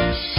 Yeah.